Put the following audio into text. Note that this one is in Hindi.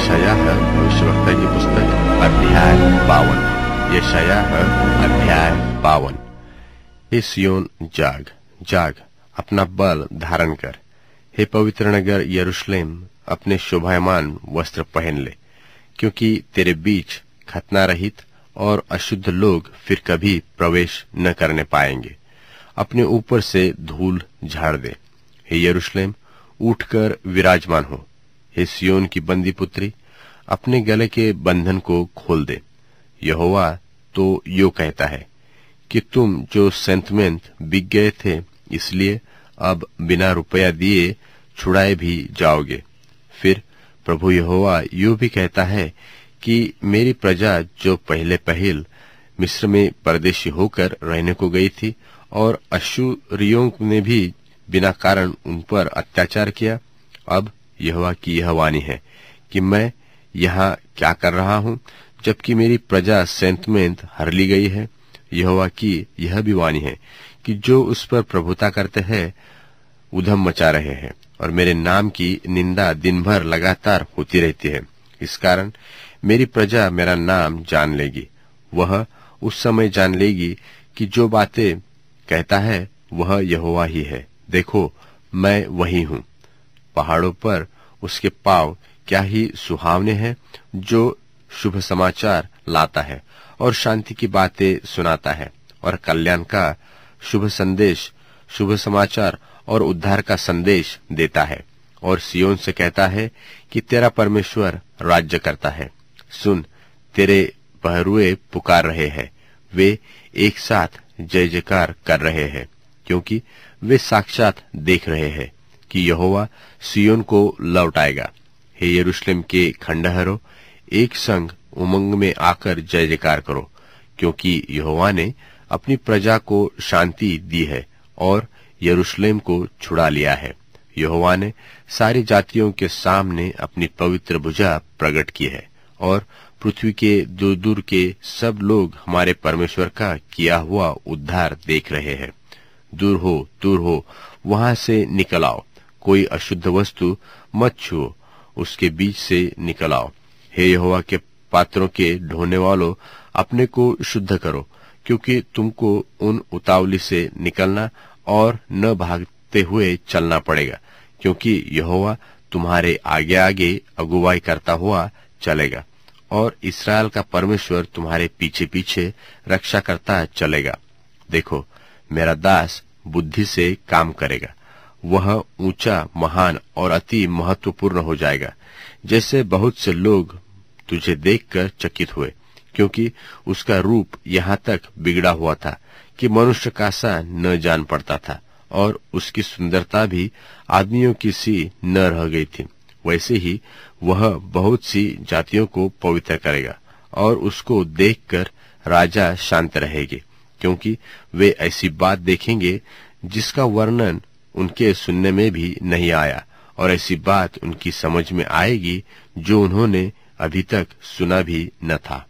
यशाया है भविष्यवक्ता की पुस्तक अध्याय बावन यशाया है अध्याय बावन हे सियोन जाग जाग अपना बल धारण कर। हे पवित्र नगर यरूशलेम, अपने शोभायमान वस्त्र पहन ले, क्योंकि तेरे बीच खतना रहित और अशुद्ध लोग फिर कभी प्रवेश न करने पाएँगे। अपने ऊपर से धूल झाड़ दे। हे यरूशलेम, उठकर विराजमान हो। हे सियोन की बंदी पुत्री, अपने गले के बंधन को खोल दे। यहोवा तो यो कहता है कि तुम जो सेंतमेंट बिक गए थे, इसलिए अब बिना रुपया दिए छुड़ाए भी जाओगे। फिर प्रभु यहोवा यू भी कहता है कि मेरी प्रजा जो पहले पहल मिस्र में परदेशी होकर रहने को गई थी और अशुरियों ने भी बिना कारण उन पर अत्याचार किया, अब यहोवा की यह वाणी है कि मैं यहाँ क्या कर रहा हूँ, जबकि मेरी प्रजा सेंतमेंत हर ली गई है। यहोवा की यह भी वाणी है कि जो उस पर प्रभुता करते हैं, उधम मचा रहे हैं और मेरे नाम की निंदा दिन भर लगातार होती रहती है। इस कारण मेरी प्रजा मेरा नाम जान लेगी। वह उस समय जान लेगी कि जो बातें कहता है, वह यहोवा ही है। देखो, मैं वही हूँ। पहाड़ों पर उसके पाव क्या ही सुहावने हैं, जो शुभ समाचार लाता है और शांति की बातें सुनाता है और कल्याण का शुभ संदेश, शुभ समाचार और उद्धार का संदेश देता है और सियोन से कहता है कि तेरा परमेश्वर राज्य करता है। सुन, तेरे पहरुए पुकार रहे हैं। वे एक साथ जय जयकार कर रहे हैं, क्योंकि वे साक्षात देख रहे हैं। कि यहोवा सियोन को लौटाएगा। हे यरूशलेम के खंडहरों, एक संग उमंग में आकर जय जयकार करो, क्योंकि यहोवा ने अपनी प्रजा को शांति दी है और यरूशलेम को छुड़ा लिया है। यहोवा ने सारी जातियों के सामने अपनी पवित्र भुजा प्रकट की है और पृथ्वी के दूर दूर के सब लोग हमारे परमेश्वर का किया हुआ उद्धार देख रहे हैं। दूर हो दूर हो, वहाँ से निकल आओ। कोई अशुद्ध वस्तु मत छुओ उसके बीच से निकल आओ। हे यहोवा के पात्रों के ढोने वालों, अपने को शुद्ध करो, क्योंकि तुमको उन उतावली से निकलना और न भागते हुए चलना पड़ेगा, क्योंकि यहोवा तुम्हारे आगे आगे अगुवाई करता हुआ चलेगा, और इसराइल का परमेश्वर तुम्हारे पीछे पीछे रक्षा करता चलेगा। देखो, मेरा दास बुद्धि से काम करेगा। वह ऊँचा, महान और अति महत्वपूर्ण हो जाएगा, जैसे बहुत से लोग तुझे देखकर चकित हुए, क्योंकि उसका रूप यहाँ तक बिगड़ा हुआ था कि मनुष्य का सा न जान पड़ता था और उसकी सुंदरता भी आदमियों की सी न रह गई थी। वैसे ही वह बहुत सी जातियों को पवित्र करेगा और उसको देखकर राजा शांत रहेंगे, क्योंकि वे ऐसी बात देखेंगे जिसका वर्णन उनके सुनने में भी नहीं आया, और ऐसी बात उनकी समझ में आएगी जो उन्होंने अभी तक सुना भी न था।